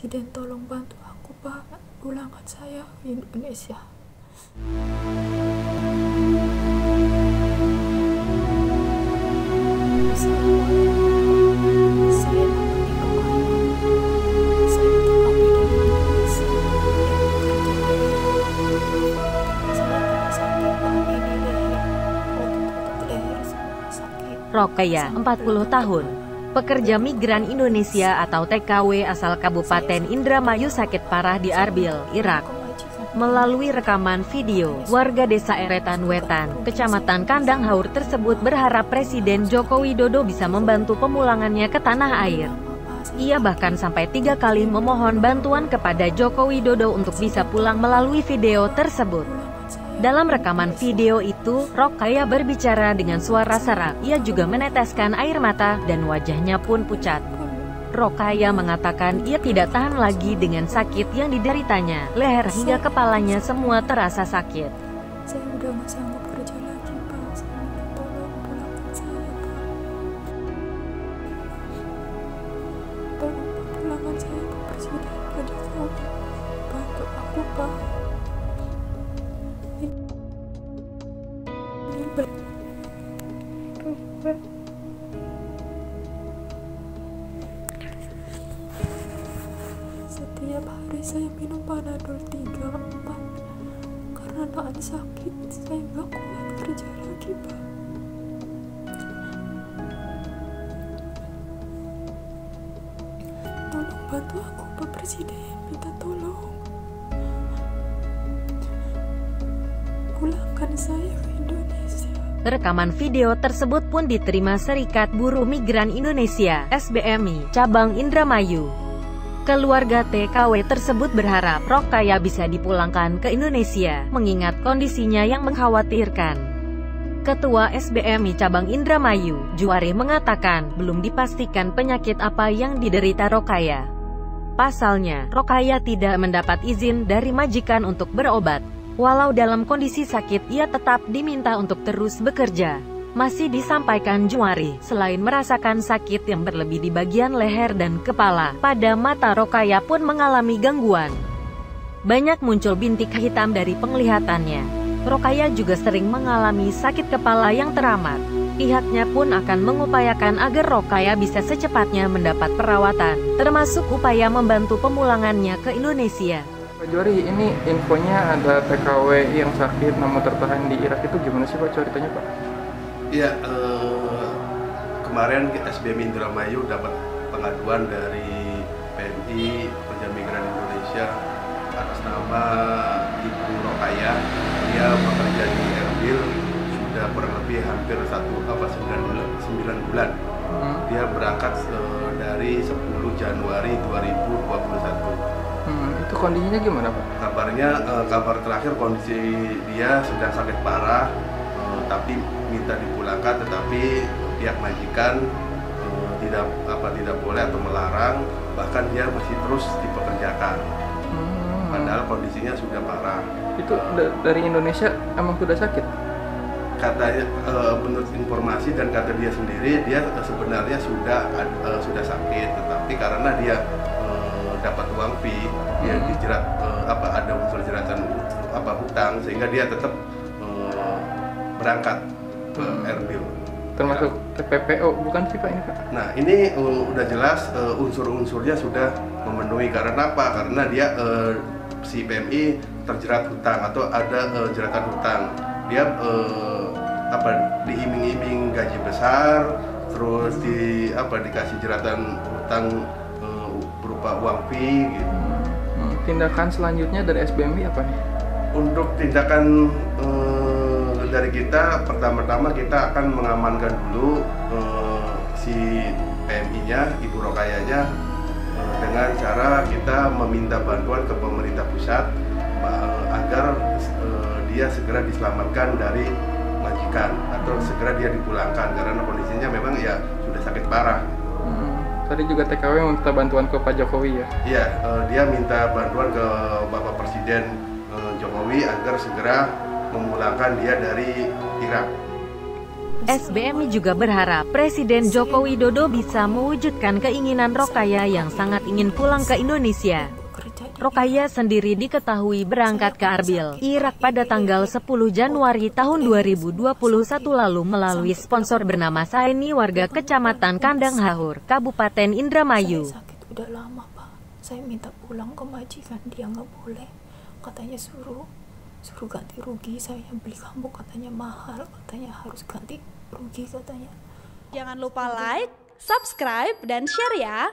Presiden tolong bantu aku Pak pulangkan saya ke Indonesia. Rokaya, 40 tahun. Pekerja migran Indonesia atau TKW asal Kabupaten Indramayu sakit parah di Arbil, Irak. Melalui rekaman video, warga desa Eretan Wetan, Kecamatan Kandang Haur tersebut berharap Presiden Joko Widodo bisa membantu pemulangannya ke tanah air. Ia bahkan sampai tiga kali memohon bantuan kepada Joko Widodo untuk bisa pulang melalui video tersebut. Dalam rekaman video itu, Rokaya berbicara dengan suara serak. Ia juga meneteskan air mata dan wajahnya pun pucat. Rokaya mengatakan ia tidak tahan lagi dengan sakit yang dideritanya. Leher hingga kepalanya semua terasa sakit. Saya udah gak sanggup kerja lagi Pak. Saya tolong pulangkan saya Pak. Tolong pulangkan saya. Bantu aku Pak. Setiap hari saya minum Panadol 3 4 karena nahan sakit saya nggak kuat kerja lagi pak. Tolong bantu aku pak presiden. Minta tolong. Pulangkan saya Rekaman video tersebut pun diterima Serikat Buruh Migran Indonesia (SBMI) cabang Indramayu. Keluarga TKW tersebut berharap Rokaya bisa dipulangkan ke Indonesia, mengingat kondisinya yang mengkhawatirkan. Ketua SBMI cabang Indramayu, Juari mengatakan, belum dipastikan penyakit apa yang diderita Rokaya. Pasalnya, Rokaya tidak mendapat izin dari majikan untuk berobat. Walau dalam kondisi sakit ia tetap diminta untuk terus bekerja. Masih disampaikan Juari, selain merasakan sakit yang berlebih di bagian leher dan kepala, pada mata Rokaya pun mengalami gangguan. Banyak muncul bintik hitam dari penglihatannya. Rokaya juga sering mengalami sakit kepala yang teramat. Pihaknya pun akan mengupayakan agar Rokaya bisa secepatnya mendapat perawatan, termasuk upaya membantu pemulangannya ke Indonesia. Pak Jori, ini infonya ada TKW yang sakit namun tertahan di Irak itu gimana sih Pak ceritanya Pak? Iya, eh, kemarin SBM Indramayu dapat pengaduan dari PMI Pekerja Migran Indonesia atas nama Ibu Rokaya. Dia bekerja di Erbil sudah kurang lebih hampir satu apa sembilan bulan. 9 bulan. Hmm. Dia berangkat eh, dari 10 Januari 2021. Hmm, kondisinya gimana Pak? kabarnya eh, kabar terakhir kondisi dia sedang sakit parah eh, tapi minta dipulangkan tetapi pihak majikan eh, tidak apa tidak boleh atau melarang bahkan dia masih terus dipekerjakan Hmm, padahal kondisinya sudah parah itu da- dari Indonesia emang sudah sakit? katanya eh, menurut informasi dan kata dia sendiri dia sebenarnya sudah eh, sudah sakit tetapi karena dia dapat uang fee dia Hmm. dijerat eh, apa ada unsur jeratan apa hutang sehingga dia tetap eh, berangkat ke Hmm. Erbil Termasuk TPPO bukan sih Pak ini Pak? Nah ini uh, udah jelas uh, unsur-unsurnya sudah memenuhi karena apa? Karena dia uh, si PMI terjerat hutang atau ada uh, jeratan hutang. Dia uh, apa diiming-iming gaji besar, terus di apa dikasih jeratan hutang uh, berupa uang fee gitu. Hmm, tindakan selanjutnya dari SBMI apa nih? Untuk tindakan eh, dari kita, pertama-tama kita akan mengamankan dulu eh, si PMI-nya, Ibu Rokayanya, eh, dengan cara kita meminta bantuan ke pemerintah pusat eh, agar eh, dia segera diselamatkan dari majikan atau segera dia dipulangkan karena kondisinya memang ya sudah sakit parah. Tadi juga TKW meminta bantuan ke Pak Jokowi ya? Iya, eh, dia minta bantuan ke Bapak Presiden eh, Jokowi agar segera memulangkan dia dari Irak. SBMI juga berharap Presiden Joko Widodo bisa mewujudkan keinginan Rokaya yang sangat ingin pulang ke Indonesia. Rokaya sendiri diketahui berangkat ke Arbil, Irak pada tanggal 10 Januari tahun 2021 lalu melalui sponsor bernama Saini warga Kecamatan Kandang Hahur, Kabupaten Indramayu. Saya sakit udah lama pak. Saya minta pulang ke majikan dia nggak boleh. Katanya suruh suruh ganti rugi. Saya beli kamu katanya mahal. Katanya harus ganti rugi katanya. Jangan lupa like, subscribe, dan share ya.